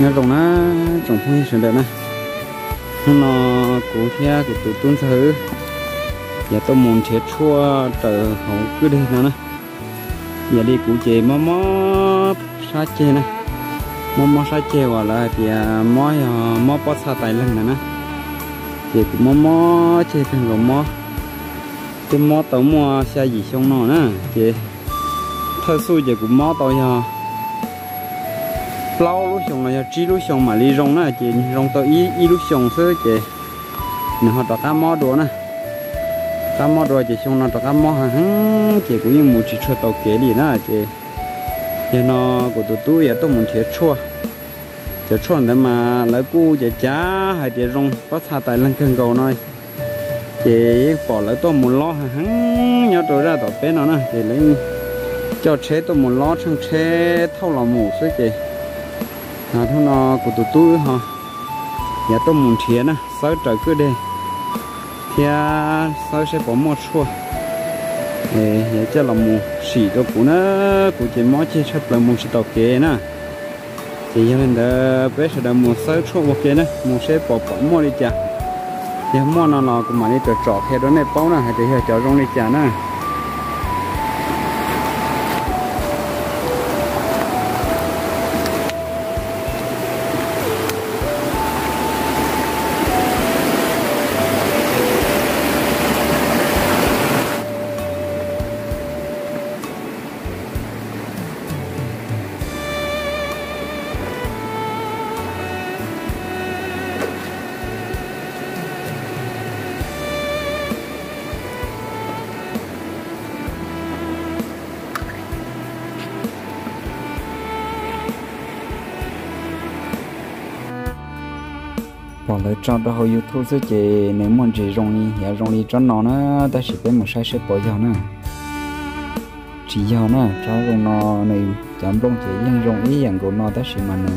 nhớ rồng nó trồng phong sinh đẹp này. Nó cố theo của tụi tuân thứ giờ tôi muốn chết chua trở hậu cứ dạ đi nào nè giờ đi cụ chế mò mò sa chê nè mò mò sa chê hoặc là thì à, mò à, mò bó sa tài lần nè nè thì cũng mò mò chê thành gồm mò. Cái mò tàu mò xe gì xong nó nè, chị. Thơ xui giờ cũng mò tàu giờ lâu lúc xong là chỉ lúc xong mà đi rong nữa chị rong tới y y lúc xong thôi chị nó họ đặt cá mò đồ nè cá mò đồ chị xong nó đặt cá mò hàng chị cũng như một chỉ cho tàu kế đi nè chị thì nó của tụi tôi giờ tôi muốn thiệt chua giờ chua để mà lấy cu chị chá hay chị rong bắt xa tại lăng cân cầu nói chị bỏ lấy tôi muốn lo hàng nhớ tôi ra tàu bé nó nè chị lấy cho chế tôi muốn lo trong chế thâu là mù xí chị à thằng nó của tụi tôi hả? Nhà tôi muốn thiệt nè, sao trời cứ đây thì sao sẽ bỏ một chua để giờ cho là một xỉ cho cụ nó cụ chỉ mó chơi chấp là một xỉ tàu kia nè. Thì cho nên là bé sẽ là một sáu chua ok nè một sẽ bỏ bỏ mua đi chả. Giờ mua nó nó cũng mà đi trọ trọ theo đó này, bao nè, hay thì chờ rong đi chả nè. bỏ lỡ trong đó hồi youtube sẽ chỉ nếu muốn chỉ rong đi giờ rong đi cho nó nó ta chỉ biết một sai sẽ bỏ giờ nè chỉ giờ nè cho con nó này chấm bông chỉ nhưng rong ý rằng của nó ta chỉ mà nè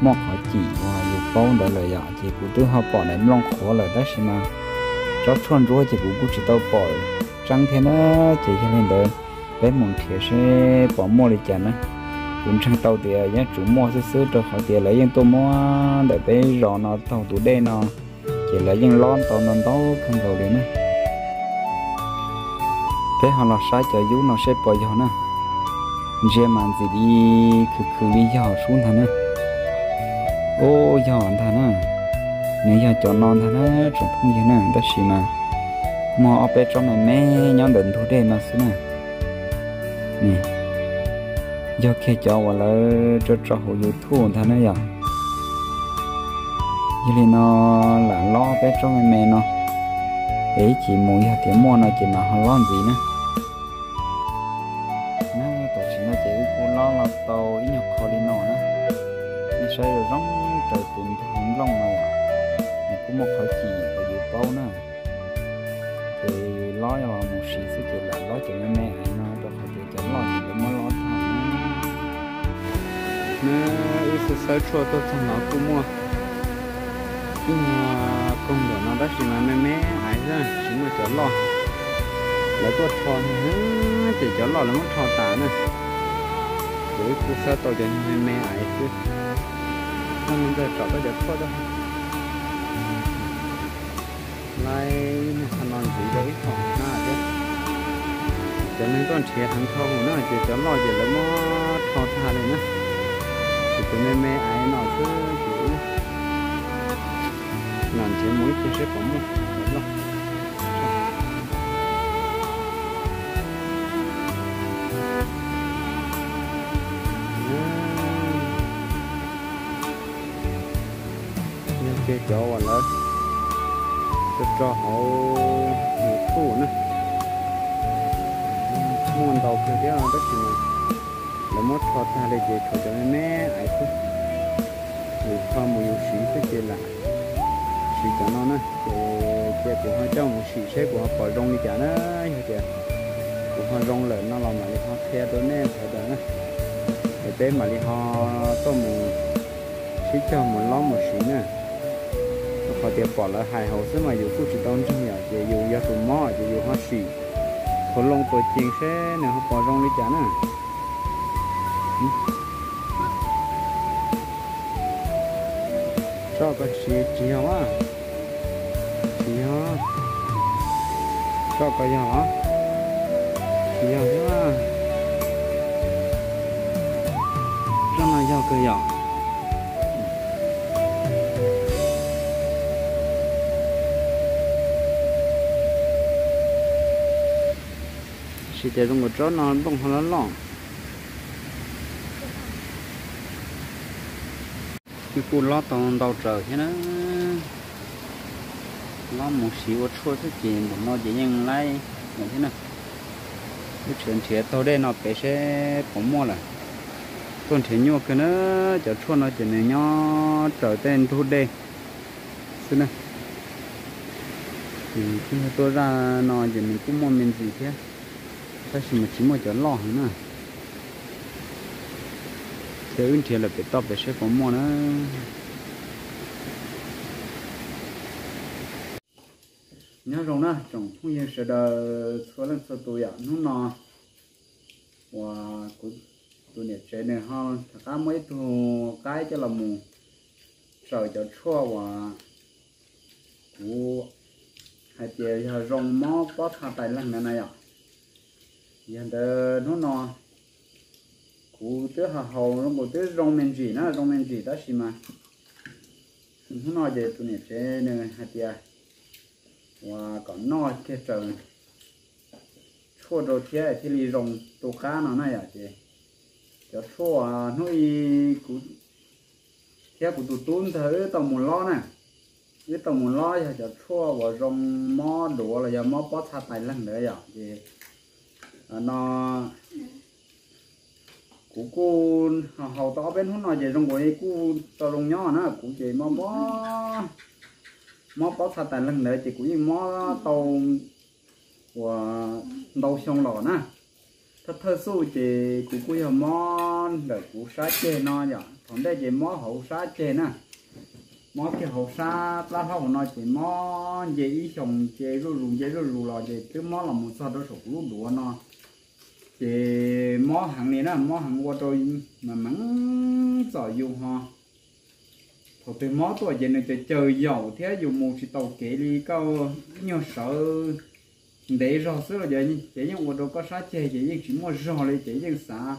mọc họ chỉ và dù phong đã lời dạy chỉ của tôi họ bỏ ném long khó lời ta chỉ mà cho chọn rồi chỉ của chỉ tao bỏ chẳng thế nó chỉ cho mình đấy bé muốn thiệt sẽ bỏ mua đi chả nữa cũng chẳng tàu thì nhá chủ mua sơ sơ cho họ thì lấy những tô mua, để bé rò nó tàu tủ đen nó. Chỉ lấy những lon tàu nó đó, không vào đến nữa. Thế họ nó sai cho chú nó sẽ bỏ vào nó. Giờ mà gì đi, cứ cứ đi vào xuống thằng nữa ô, vào anh thằng nữa nếu giờ cho non thằng nữa chẳng không gì nữa đó gì mà. Mua ở bên trong này mẹ nhóm định thủ đen mà xí nè nè do khi cho vào lỡ cho cho hồ dụ youtube thằng nó giờ vậy nó là lo bé cho mẹ mẹ nó ấy chỉ muốn hạt tiếng mua nó chỉ mà họ lo gì nữa nó tại chỉ nó chỉ cứ lo là tàu ít nhọc khó đi nó nữa nó sẽ rồi rong trời tìm không rong mà mình cũng một khó chỉ ở dụ bao nữa thì lo là một sĩ sẽ chỉ là lo cho mẹ mẹ nó cho họ chỉ cho lo gì để mới lo nè ít sự sai chua tôi thằng nó cũng mua nhưng mà công việc nó đã chỉ mà mẹ mẹ ai ra chỉ mà chở lò lấy tôi thò nữa chỉ chở lò là mất thò tả nè với cô sa tôi cho mẹ mẹ ai chứ không nên giờ chọn tôi được thôi đâu lại thằng non chỉ để ít na chứ cho nên con trẻ thằng thâu nữa chỉ chở lò chỉ là mất thò tả này nữa thì tụi mẹ mẹ ai nó cứ chữ làm chế muối thì sẽ cũng được đúng không kia cho lớn. Cho cho họ một khu nữa. Muốn đầu kia đó đất thì là mất thọ ta để chế cho cho mẹ ai cũng người pha một yếu sĩ phải chơi lại sĩ cho nó nè chơi chơi của họ trong một sĩ sẽ của họ bỏ rong đi chả nó như kìa. Của họ rong lợn nó làm mà đi họ theo đó nè phải đó nè để bé mà đi họ có một sĩ cho một ló một sĩ nè. Họ tiệp bỏ lại hai hậu sẽ mà dù phút chỉ đông trong nhà chế dù gia tụi mò chế dù họ sĩ họ lông tuổi chiên sẽ nè họ bỏ rong đi chả nè cho cái gì chỉ hả chỉ hả cho cái gì hả chỉ hả chứ mà cho nó cho cái gì chỉ để trong một chỗ nó bông hoa nó lỏng. Cái cú lót tông đầu trời thế nó nó một xíu ở thế gì một nó chỉ nhân lại. Như thế nào? Cái chuyện thiệt tôi đây nó bé sẽ bỏ mua là con thiệt nhau cái nó cho chua nó chỉ nên nhau trở tên thu đây thế này thì khi tôi ra nó chỉ mình cũng mua mình gì thế? Ta chỉ một chỉ mua cho lo nữa thế ứng thì là bị tập để sẽ có mua nữa nhớ rồi nè trong không yên sẽ đờ số lần số tuổi ạ nó nọ và cũng tụi này trẻ này ha cả mấy thu cái cho là mù. Sợ cho chua và cú hai chị rồng mó có thà tài lần này này ạ. Giờ nó nọ cú tớ hà hầu nó một tới rong men gì nó rong men gì đó xí mà. Nó nói về tụi này sẽ nè, hạt ya và còn nói cái trời. Chua đồ thế thì đi rong tô cá nó này à chị. Cho chua à nó y cú thế cú tụt tún thử tàu một lo nè. Cái tàu một lo thì cho chua và rong mò đồ là giờ mò bó thà tài lần nữa vậy chị. À, nó cú cú hầu to bên hôm nào chỉ trong buổi cú to lông nhỏ nữa, cú chị mò mò. Mò bó sa tài lần nữa, chỉ cú gì mò tàu của tàu sông lò nè thật thơ su chỉ cú cú giờ mò để cú sát chê nó nhở. Còn đây chỉ mò hậu sát chê nè mò cái hậu sát lá hậu nó chỉ mò dễ ý chè chê rồi rùng dễ rồi rù lò chỉ cứ mò là một sao đó sụp lúa đũa nó thì mó hàng này nó mó hàng qua tôi mà mắng giỏi dù ho. Thôi tôi mó tôi giờ này tôi chờ dầu thế dù một thì tàu kể đi câu nhiều sợ. Để rõ xưa là vậy, chỉ những ô tô có sát chè chỉ những chỉ mua rõ lấy chỉ những xã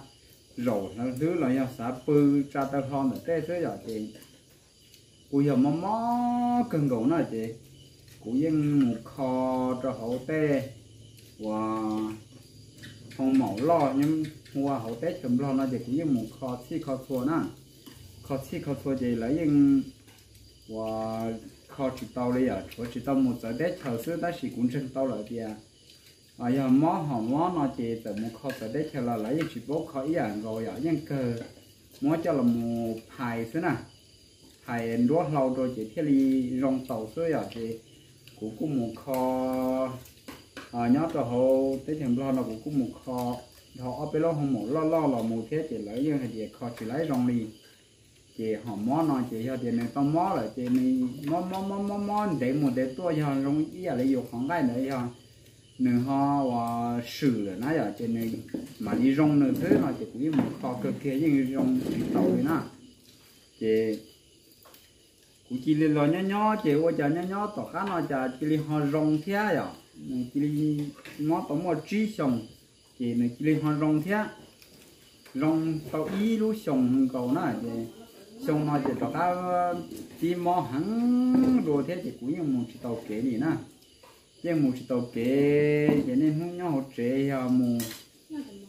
rổ nó thứ là nhau xã bư tra tao hòn là thế thứ giờ thì cú giờ mó mó cần gỗ nó chị cũng những một kho cho hậu tê. Và wow không mẫu lo, nhưng hoa hậu tết chấm lo nó thì cũng như một kho chi kho thua nè. Kho chi kho thua thì lấy những và kho chỉ tàu đây à. Chỗ chỉ tàu một giờ tết chờ xưa ta chỉ cũng chân tàu lại thì à à giờ mó họ mó nó chỉ từ một kho giờ tết chờ là lấy những chỉ bố kho ý à rồi ở những cơ. Mó cho là một bài xưa nè. Bài đua lâu rồi chỉ thiết đi rong tàu xưa à thì cũng có một kho à nhớ cho họ tới thèm lo nó cũng cũng một kho. Họ ở bên lo không một, lo lo là một thế chỉ lấy những cái kho chỉ lấy rong đi. Chỉ họ mó nó chỉ cho tiền này, tao mó là chỉ này, mó mó mó mó mó, để một để tôi cho rong, ý là dùng khoảng cái nữa cho nên họ và sử là nó giờ chị này. Mà đi rong nữa thứ nó chỉ cũng một kho cực kỳ như rong tàu đi nè chỉ cũng chỉ là lo nhỏ nhỏ chỉ qua chả nhỏ nhỏ tỏ khá nó chả chỉ là họ rong thế à chỉ là nó tỏ một chi sòng. Chỉ này chỉ là hoàn rong thế rong tàu ý lúc sòng cầu nó chỉ sòng nó chỉ tàu cá chỉ mò hẳn đồ thế thì cũng như một chỉ tàu kế này nè. Chỉ một chỉ tàu kế cho nên không nhau chế à ờ, mù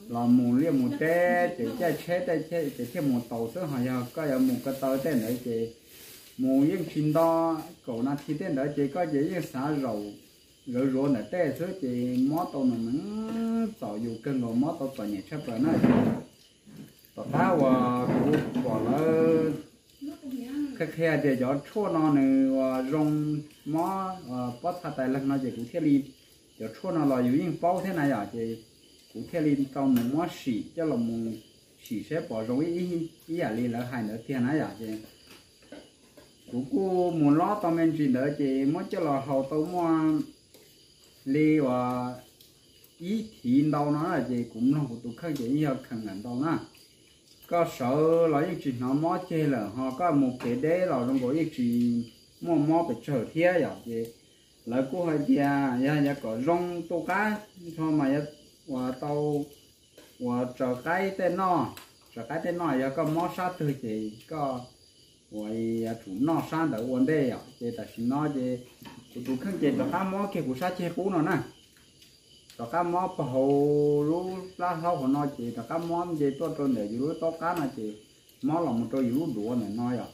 là mù liên mù té, để chơi chế để chơi để chơi mù tàu số hay giờ có giờ mù cái tàu tên nữa chỉ mù yên chín đó cầu nó thì tên này chỉ có chỉ yên xả rầu rồi rồi là té số chị mót tàu nè mình tàu dù cân rồi mót tàu tàu nhẹ chấp rồi nó tàu ta và cụ bỏ nó cái khe để cho chua nó nè và rong mó và bắt thà tài lần nó chỉ cũng thiết đi cho chua nó là những bao thế này à chị cũng thiết đi tàu nè mó xỉ, cho là một xỉ sẽ bỏ rong ý ý à đi là hai nữa tiền này à chị cũng cô muốn lo tao men chỉ đỡ chị mới cho là hậu tao mua lê và ý thì đâu nó là gì cũng là một tổ khác chỉ nhiều khẳng ngắn đâu nè có sợ là những chuyện nó mó chơi là họ có một cái đế là trong có những chuyện mua mua bị trở thế rồi gì là cô hay đi à nhà ya có rong tô cá. Thôi mà nhà và tàu và trở cái tên nó. Trở cái tên nó ya có mó sát từ thì có vậy chủ nó sang đỡ vấn đề rồi thì ta xin nó thì tụ khăn chỉ đó cá mó kia của sa chế cũ nó nè. Đó cá mó bảo hồ lú lá sau của nó chỉ đó cá mó gì tôi tôi để lú to cá nó chỉ mó là một tôi lú đũa này nói à.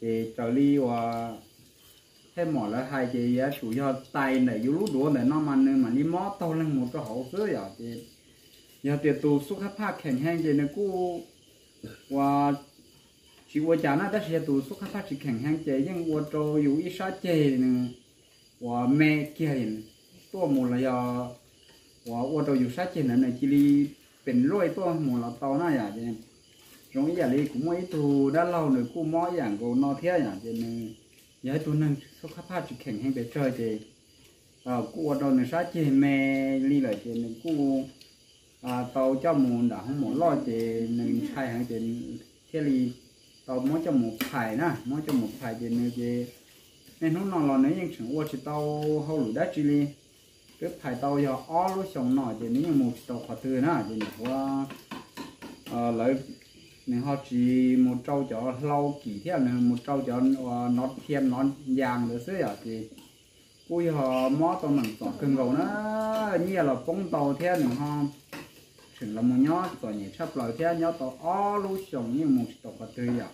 Thì trở đi và thêm mỏ là hai chị á chủ yếu tay này lú đũa này nó mà nên mà đi mó to lên một cái hậu sữa à thì giờ thì tụ xuất hấp phát khen hang gì nó cũ và chỉ qua chả nó đã sẽ tụ xuất khá phát chỉ khẳng hàng chế nhưng qua trâu dù ít sát chế nên, và mẹ kia hiện tôi một là do và qua trâu dù sát chế nên này chỉ đi bền lôi tôi một là tàu nó vậy chứ. Rồi giờ đi cũng mấy tù đã lâu rồi cũng mỗi dạng cô no thế vậy chứ nên giờ tôi nên xuất khá phát chỉ khẳng hàng bề chơi, chế à cô qua trâu này sát chế mẹ đi lại chứ nên cũng, à tàu cho mùn đã không muốn lo chế nên sai hàng chế thiết lập tao mỗi cho một thải nè mỗi cho một thải về nơi về. Nên nó nó là nếu như chúng ta chỉ tao hầu lũ đá chỉ li thải tao giờ ó lũ sống nổi thì nếu như một tao khóa tư nè, thì nó qua ờ, lấy nên họ chỉ một trâu chó lâu kỹ theo nên một trâu chó ờ, nó thêm nó vàng nữa xứ à thì cúi họ mó tao mình tỏ cưng gầu nó như là phóng tàu theo nên chỉ là một nhó tàu nhẹ sắp lại thế nhó tàu ó lúc sống như một tàu khó từ vậy.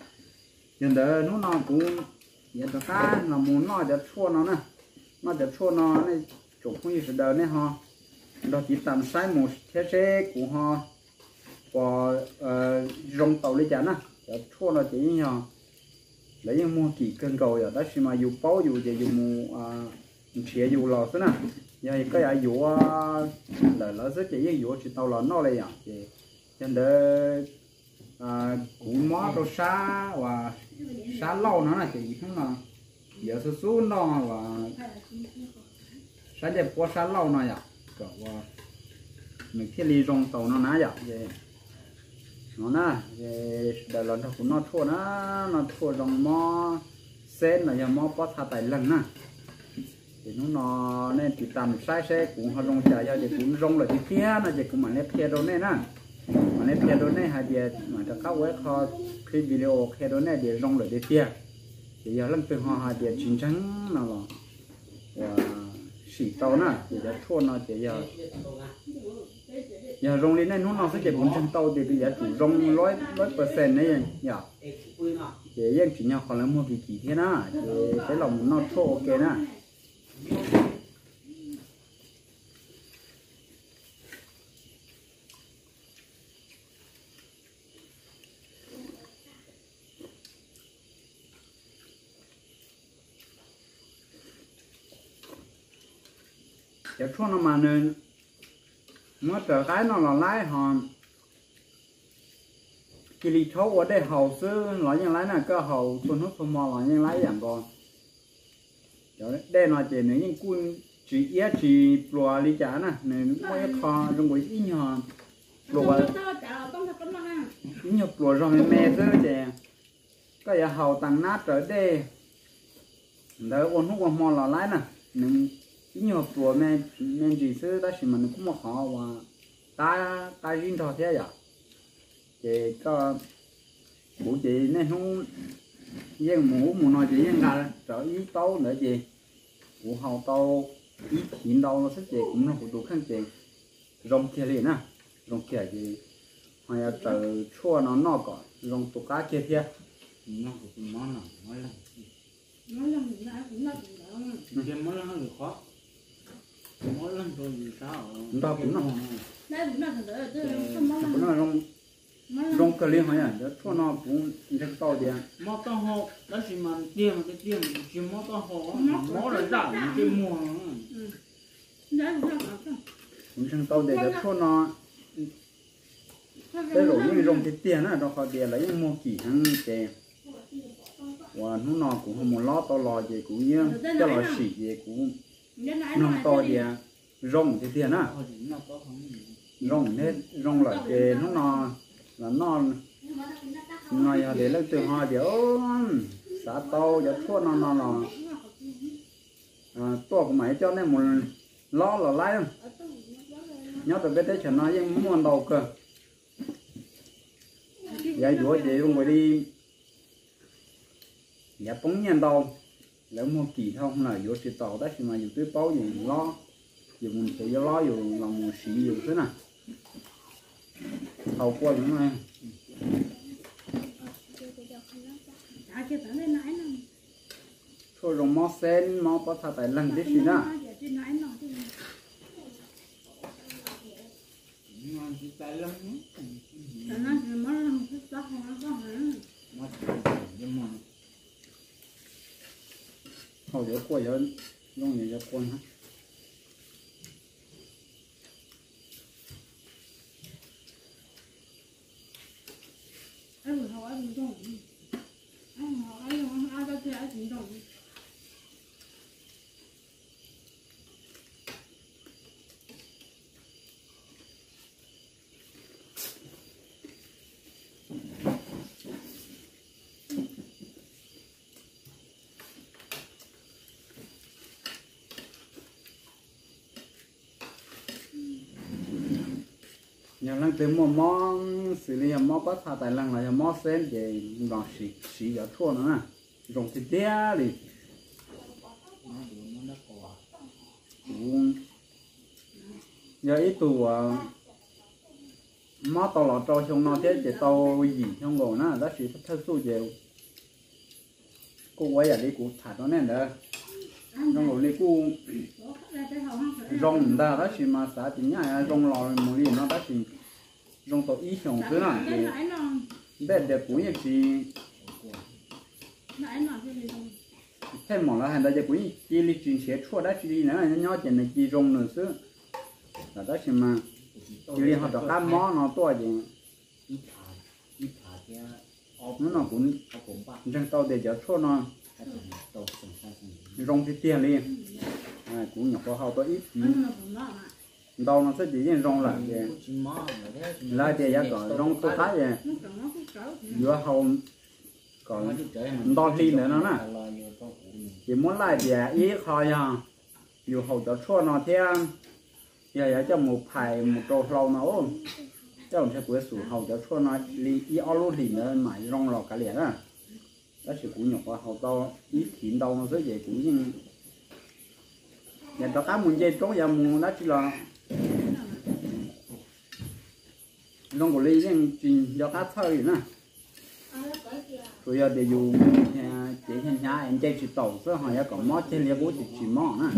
Nhưng đỡ nó nào cũng vậy đó cá là muốn nó để chua nó nè. Nó để chua nó này chụp không như đời này ha đó chỉ tầm sai một thế thế của họ. Và ờ, rong tàu lấy chả nè. Cho chua nó chỉ như họ lấy những mua kỳ cân cầu rồi đó chỉ mà dù bao dù gì dù mua chia à, dù lò thế nè giờ cái ai dù là nó rất chỉ dù chỉ tàu là nó à. Thì nên để cũng mó đồ xa và xa lâu nó là chỉ không là giờ số số nó và sáng giờ qua sáng lâu này à. Cỡ qua mình thiết lý rong tàu nó ná vậy về nó na đời lần thằng nó thua nó nó thua rong mò sen là giờ mò bắt thà tài lần na thì nó nó nên chỉ tầm sai xe, cũng họ rong chạy giờ cũng rong là thì phía nó chỉ cũng mà nếp phía đâu nên nè. Mà nếp phía đâu này hai giờ mà ta các web họ khi video kia đâu này để rong là để phía thì giờ lần từ họ, hai giờ chính trắng nào là chỉ à, tàu nè. Thì giờ thua nó, thì giờ giờ rong lên này, nó nó sẽ chỉ bốn trăm tàu thì bây giờ chủ rong lối lối percent này nhỉ thì em chỉ nhau còn là mua kỳ kỳ thế na thì cái lòng nó thua ok na cho nó mà nên? Mà trở cái nó là lái họ cái lý thấu ở đây hậu sư như lái là cơ hậu tuần hút phong mò nói như lái đây nó chỉ nếu như quân chỉ ý chỉ lùa lý trả nè nên mỗi kho trong buổi ít nhỏ lùa ít nhỏ lùa rồi mẹ mẹ chứ chè. Cái giờ hậu tăng nát trở đây đỡ ôn hút phong mò là lái nè nên nhiều tuổi men men chỉ sư ta chỉ mình cũng một họ và ta ta riêng thôi thế vậy thì có bố chị nên không dân mũ mù nói chị dân gà trở ý tấu nữa gì? Bố hậu tàu ý hiện đâu nó sẽ chị cũng nó hụt khăn chị rong kia liền à rong kia gì hay là từ chua nó nó có rong tụ cá kia kia. Nó cũng món nào mỗi lần Nói rằng cũng đã cũng đã cũng mỗi lần nó được khó. Mỗi lần tôi vì sao ta cũng nó Đây cũng là thật đấy, là không rong cái liên hoa nhá để chua nó bún rất to đi mò tao họ đó chỉ mà tiêm cái tiêm chỉ mò tao họ mò là giảm cái mùa Đấy cũng là thật cũng chẳng tao để để chua nó cái lỗ như rong cái tiền á đó họ tiền lấy mua kỹ hàng chè và nó nó cũng không muốn lo to lo gì cũng như cái lo xỉ gì cũng nó to gì rong cái tiền á rong hết rong là cái nó nó là non, nói giờ để lấy từ họ điệu xã tàu giờ thua non non non. À tua của mày cho nên một lo là lái không nhớ từ biết đấy chuyển nói nhưng muốn đầu cơ. Giờ dũa gì không phải đi. Dạ, giờ bóng nhân đầu lấy mua kỳ thông là dũa chỉ tàu đấy mà dùng túi bao dùng lo. Dùng mình sẽ lo dùng lòng xì dùng thế nào hậu qua những này thôi rồi mò sen mò có thà phải lần đấy xí đó Giờ quay, nãy nọ chứ. quay chỉ lắm Chả nó chỉ mới làm cái đó không nó có hả? mà nhưng mà hậu giờ qua giờ long giờ giờ quan ha Ai vừa học ai vừa đồng. Ai học ai vừa ai ra chơi ai cũng đồng nhà lần tới mua xử lý mò bắt thà tài lăng là mò sen để bằng xí xí giờ thua nữa nè. Rong đĩa đi. Giờ ít tù à, mò tàu lọ trâu xong nó thế chỉ tàu gì không gồ nè đó chỉ thật sự về. Cô quay ở đây cũng thả nó nè đó trong gồ này cũng rong ta đó chỉ mà xã chỉ nhà rong lò một đi nó đó chỉ thế nãy nọ, bé đẹp cũng như chỉ nãy nọ cái gì đâu. thêm món là hành đại cũng chỉ lý chuyện sẽ chua đó chỉ nữa nó nhỏ chuyện này chỉ rong nữa chứ là đó chỉ mà chỉ liên họ đó cá mó nó to gì nó nó cũng trong tàu để cho chua nó rong thì tiền liền à cũng nhập vào hậu to ít đâu nó sẽ chỉ riêng rong là gì là thế lại thì giá có rong tôi thấy gì giữa còn hậu còn đi chơi đo ly nữa nó nè. Chỉ muốn lại thì ý khó ya dù hậu cho chua nó thế giờ giờ cho một phải một trâu lâu nó ôm cho ông sẽ cuối sủ hậu cho chua nó li ý ở luôn thì nó mãi rong lò cả liền á. Đó chỉ cũng nhọc qua hậu to, ít thịt đâu nó sẽ vậy cũng nhưng nhà cho cá muốn dây trốn giờ muốn nó chỉ là rong của ly nhưng chỉ cho cá thôi nữa tôi giờ để dùng à, ờ, chỉ nhà em chơi chỉ tàu số hỏi có mót trên lia bố chỉ chỉ mót nữa